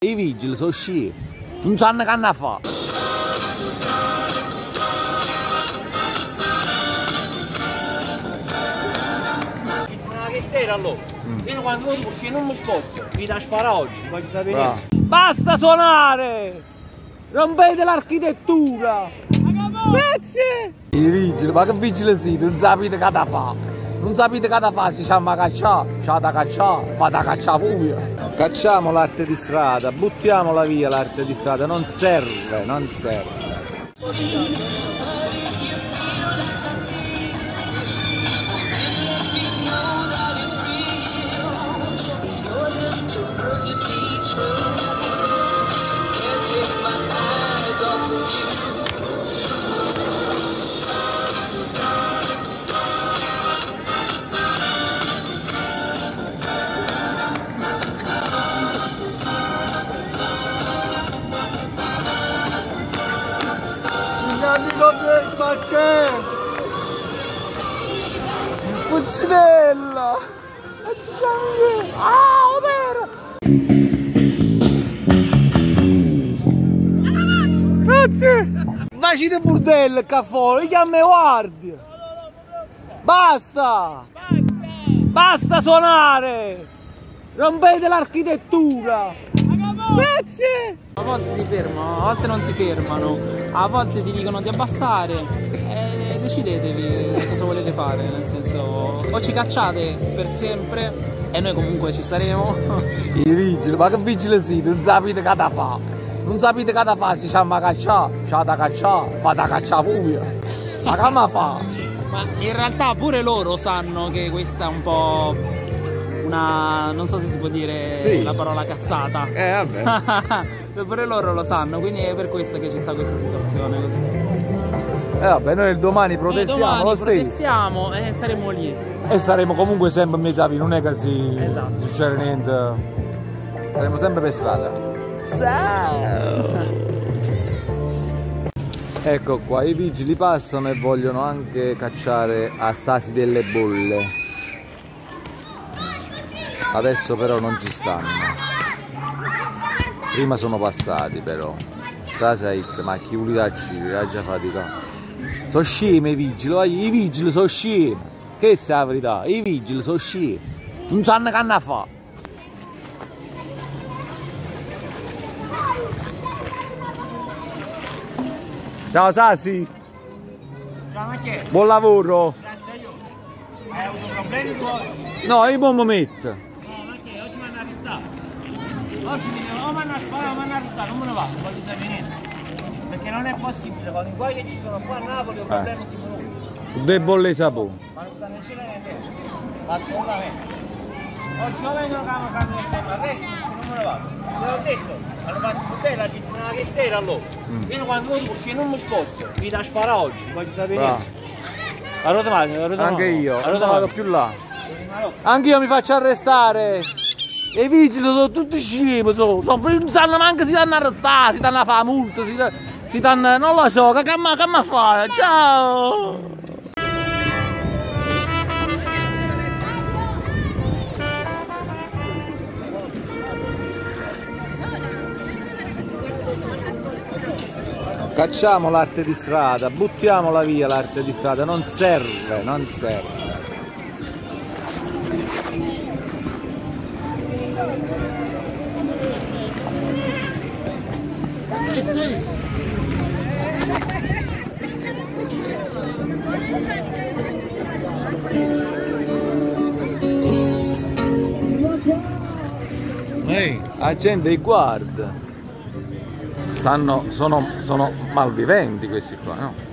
I vigili sono sci, non sanno che hanno a fare. Che sera allora? Io quando vuoi perché non mi sposto, mi da spara oggi, voglio sapere. Bravo. Basta suonare! Rompete l'architettura! Grazie! I vigili, ma che vigili siete? Non sapete che da fare! Non sapete che da fare, si chiama cacciare, c'ha da cacciare, ma da cacciare pure! Cacciamo l'arte di strada, buttiamola via l'arte di strada, non serve, non serve. Cucinella! Ah, ovvero! Grazie! Vacite burdello, caffè, chiami guardia! Basta! Basta suonare! Rompete l'architettura! Grazie! A volte ti fermano, a volte non ti fermano, a volte ti dicono di abbassare. E decidetevi cosa volete fare, nel senso, o ci cacciate per sempre e noi comunque ci staremo. I vigili, ma che vigili siete? Non sapete che da fare! Non sapete che da fare, si chiama cacciare, c'ha da cacciare, ma da cacciare pure! Ma ma fa? Ma in realtà pure loro sanno che questa è un po' una. non so se si può dire Sì. la parola cazzata. Eh vabbè. pure loro lo sanno, quindi è per questo che ci sta questa situazione così. Eh vabbè, noi domani Noi protestiamo domani lo stesso. protestiamo e saremo lì. E saremo comunque sempre mesi api, non è che si Esatto. succede niente. Saremo sempre per strada. Ciao! Ecco qua, i vigili passano e vogliono anche cacciare assasi delle bolle. Adesso però non ci stanno. Prima sono passati però. Sasait, ma chi vuole darci? Ha già faticato. Sono scemi i vigili, i vigili sono scemi. Che è la verità? I vigili sono scemi. Non sanno che hanno a fare. Ciao Sasi, buon lavoro. Grazie a io. Hai avuto problemi tuoi? No, io mi metto. No, ma che? Oggi mi hanno arrestato. Oggi mi dicono, o mi hanno sparato o mi hanno arrestato, non me ne vado, non voglio sapere niente. Perché non è possibile, quando i guai che ci sono qua a Napoli, un Eh. problema si conosce. Due bolle sapone. Ma non stanno in né niente. Assolutamente. Oggi o vengono mi fanno il arresto, non me ne vado. Te l'ho detto, hanno fatto te la cittadina che sera allora. Io quando vuoi perché non mi sposto, mi da spara oggi, voglio sapere Bravo. niente. A rotomare, a rotomare. Anche io, A non vado più là. Anche io mi faccio arrestare. E i vigili sono tutti scemi, sono, sono, non sanno manco si danno arrestare, si danno a fare multa, si, si danno, non lo so, che che ma che ma fare? Ciao! Cacciamo l'arte di strada, buttiamola via l'arte di strada, non serve, non serve. Gente li guarda. Stanno, sono, sono malviventi questi qua, no?